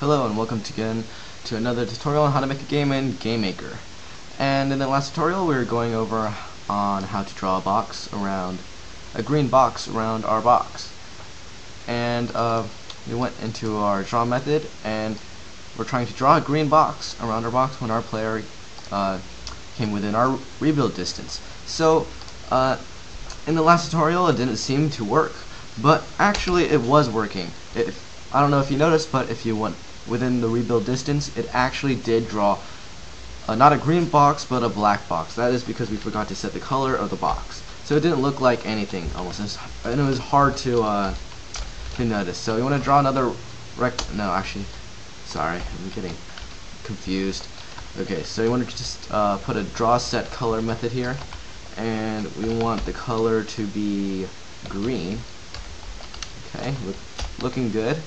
Hello and welcome again to another tutorial on how to make a game in GameMaker. And in the last tutorial we were going over on how to draw a box around a green box around our box. And uh, we went into our draw method and we're trying to draw a green box around our box when our player uh, came within our rebuild distance. So uh, in the last tutorial it didn't seem to work, but actually it was working. It, I don't know if you noticed, but if you went within the rebuild distance, it actually did draw uh, not a green box, but a black box. That is because we forgot to set the color of the box. So it didn't look like anything almost, and it was hard to uh, to notice. So you want to draw another rec. No, actually, sorry, I'm getting confused. Okay, so you want to just uh, put a draw set color method here, and we want the color to be green. Okay, look, looking good.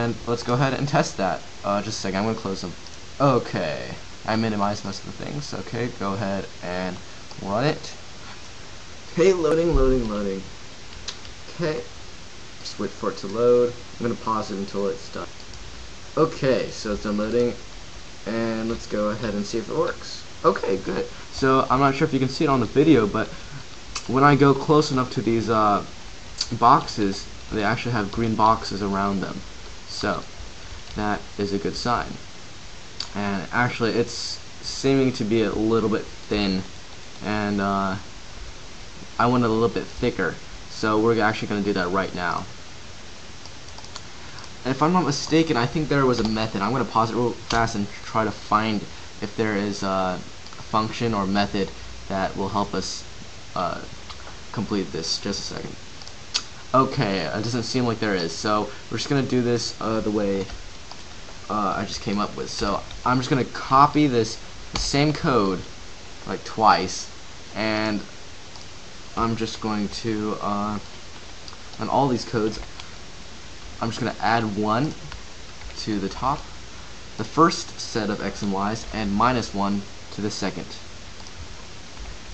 And let's go ahead and test that. Uh, just a second, I'm going to close them. Okay, I minimized most of the things. Okay, go ahead and run it. Okay, loading, loading, loading. Okay, just wait for it to load. I'm going to pause it until it's done. Okay, so it's done loading, and let's go ahead and see if it works. Okay, good. So I'm not sure if you can see it on the video, but when I go close enough to these uh, boxes, they actually have green boxes around them. So that is a good sign. And actually it's seeming to be a little bit thin and uh, I want it a little bit thicker. So we're actually going to do that right now. And if I'm not mistaken, I think there was a method. I'm going to pause it real fast and try to find if there is a function or method that will help us uh, complete this. Just a second. Okay, it doesn't seem like there is. So we're just to do this uh, the way uh, I just came up with. So I'm just to copy this same code like twice and I'm just going to uh, on all these codes I'm just to add one to the top the first set of x and y's and minus one to the second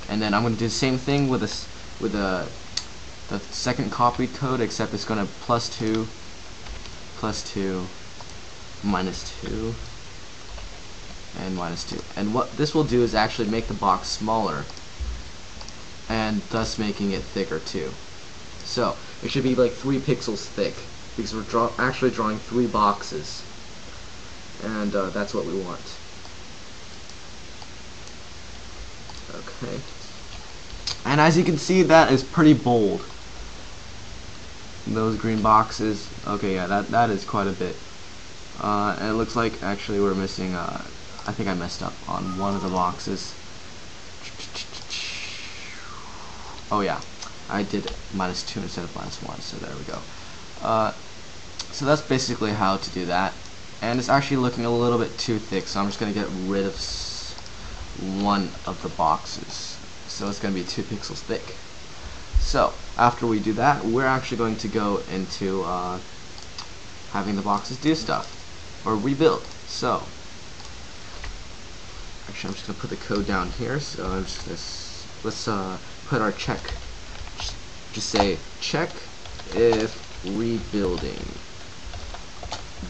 and then I'm to do the same thing with a with a the second copied code except it's going to plus 2 plus 2 minus 2 and minus 2 and what this will do is actually make the box smaller and thus making it thicker too. So it should be like 3 pixels thick because we're draw actually drawing 3 boxes. And uh, that's what we want. Okay. And as you can see that is pretty bold those green boxes. Okay, yeah, that that is quite a bit. Uh, and it looks like actually we're missing. Uh, I think I messed up on one of the boxes. Oh yeah, I did minus two instead of minus one. So there we go. Uh, so that's basically how to do that. And it's actually looking a little bit too thick, so I'm just gonna get rid of one of the boxes. So it's gonna be two pixels thick. So, after we do that, we're actually going to go into uh, having the boxes do stuff, or rebuild. So, actually I'm just going to put the code down here, so I'm just gonna, let's uh, put our check, just say check if rebuilding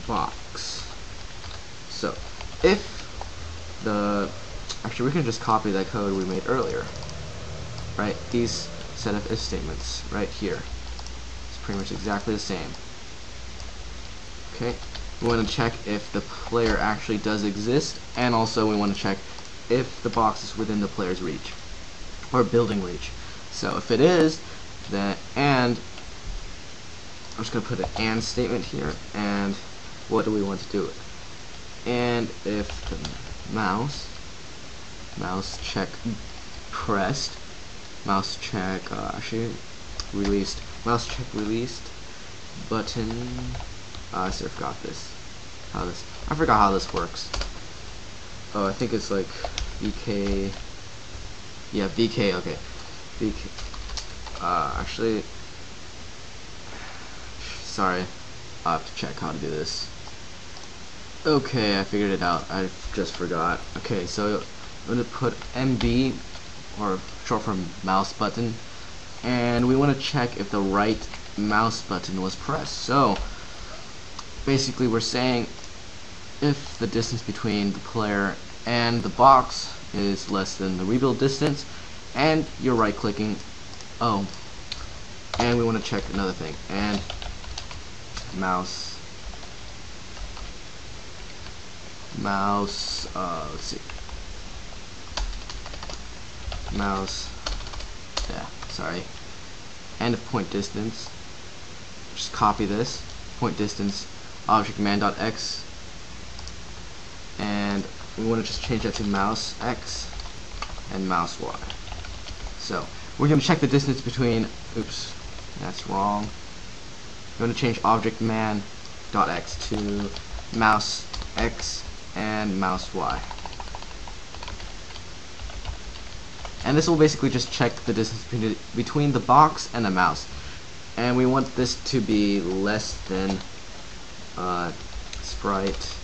box. So, if the, actually we can just copy that code we made earlier, right, these set of if statements right here. It's pretty much exactly the same. Okay, we want to check if the player actually does exist, and also we want to check if the box is within the player's reach, or building reach. So if it is, then and I'm just going to put an and statement here, and what do we want to do And if the mouse, mouse check pressed, mouse check uh, actually released mouse check released button. Uh, I sort of forgot this how this I forgot how this works. Oh I think it's like VK yeah VK okay. VK uh, actually sorry I have to check how to do this. Okay I figured it out I just forgot. Okay so I'm gonna put MB or short for mouse button. And we want to check if the right mouse button was pressed. So basically we're saying if the distance between the player and the box is less than the rebuild distance and you're right clicking oh and we want to check another thing and mouse mouse uh, let's see mouse. Yeah sorry. And a point distance. Just copy this. Point distance. Object command dot x. And we want to just change that to mouse x and mouse y. So we're going to check the distance between oops that's wrong. We're going to change object man dot x to mouse x and mouse y and this will basically just check the distance between the box and the mouse. And we want this to be less than uh, sprite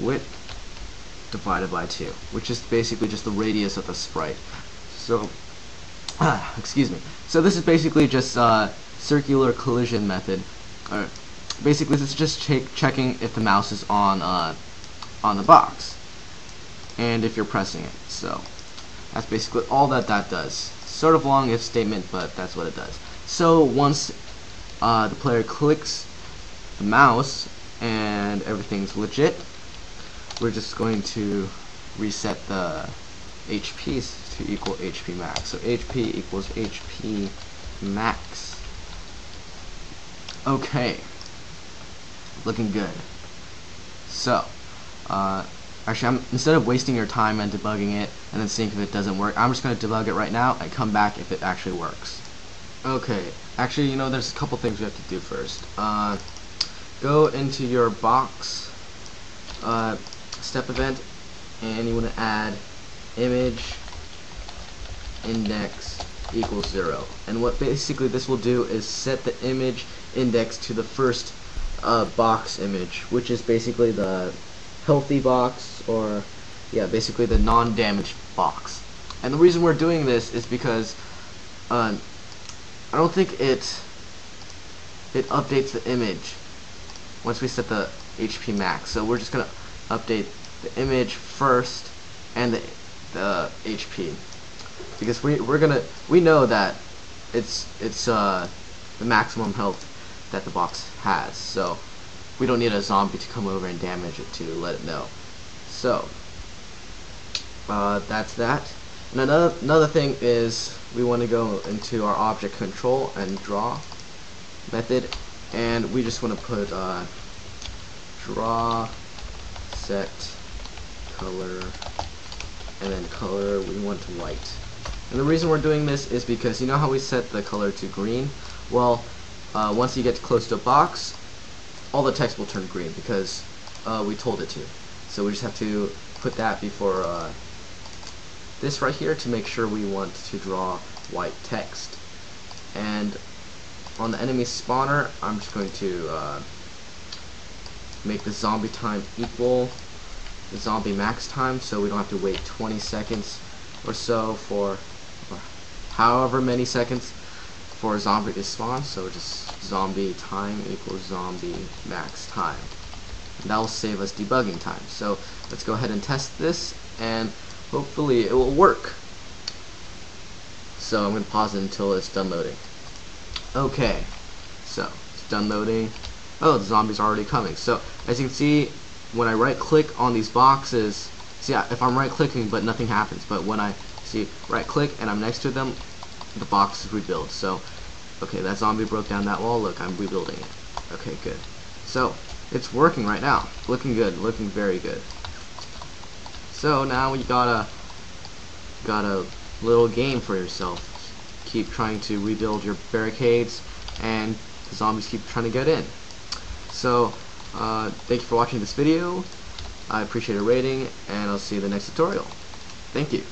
width divided by 2 which is basically just the radius of the sprite. So ah, excuse me. So this is basically just uh, circular collision method. Uh, basically this is just checking if the mouse is on uh, on the box and if you're pressing it. So that's basically all that that does. Sort of long if statement, but that's what it does. So once uh, the player clicks the mouse and everything's legit, we're just going to reset the HP to equal HP max. So HP equals HP max. Okay. Looking good. So, uh, Actually, I'm, instead of wasting your time and debugging it and then seeing if it doesn't work, I'm just going to debug it right now and come back if it actually works. Okay, actually, you know, there's a couple things we have to do first. Uh, go into your box uh, step event and you want to add image index equals zero. And what basically this will do is set the image index to the first uh, box image, which is basically the healthy box or yeah basically the non-damaged box. And the reason we're doing this is because uh, I don't think it it updates the image once we set the HP max. So we're just gonna update the image first and the, the HP because we, we're gonna we know that it's it's uh, the maximum health that the box has. So we don't need a zombie to come over and damage it to let it know. So, uh, that's that. And another, another thing is we want to go into our object control and draw method and we just want to put uh, draw set color and then color we want to white and the reason we're doing this is because you know how we set the color to green well uh, once you get close to a box all the text will turn green because uh, we told it to. So we just have to put that before uh, this right here to make sure we want to draw white text. And on the enemy spawner, I'm just going to uh, make the zombie time equal the zombie max time so we don't have to wait 20 seconds or so for or however many seconds for zombie to spawn so just zombie time equals zombie max time. And that will save us debugging time. So let's go ahead and test this and hopefully it will work. So I'm going to pause it until it's done loading. Okay, so it's done loading. Oh, the zombie's already coming. So as you can see, when I right click on these boxes, see if I'm right clicking but nothing happens. But when I see right click and I'm next to them, the box is rebuilt. So Okay, that zombie broke down that wall. Look, I'm rebuilding it. Okay, good. So, it's working right now. Looking good. Looking very good. So, now you got a, got a little game for yourself. Keep trying to rebuild your barricades, and the zombies keep trying to get in. So, uh, thank you for watching this video. I appreciate a rating, and I'll see you in the next tutorial. Thank you.